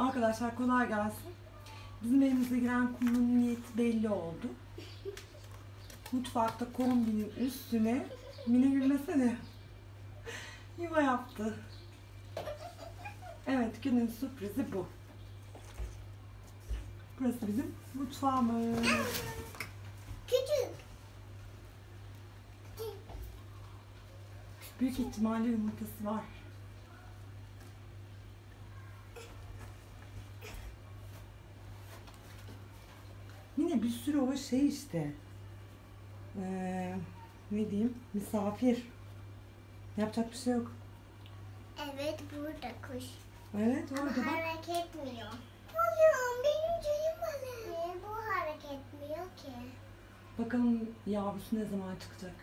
Arkadaşlar kolay gelsin. Bizim evimize giren konunun niyeti belli oldu. Mutfakta kombinin üstüne mini gülmesene. Yuva yaptı. Evet günün sürprizi bu. Burası bizim mutfağımız. Küçük. Büyük ihtimalle yumurtası var. Bir sürü o şey işte. Ee, ne diyeyim? Misafir. Yapacak bir şey yok. Evet burada kuş. Evet Ama orada bak. hareket etmiyor. Hocam benim canım bana. Niye bu hareket etmiyor ki? Bakalım yavrusu ne zaman çıkacak.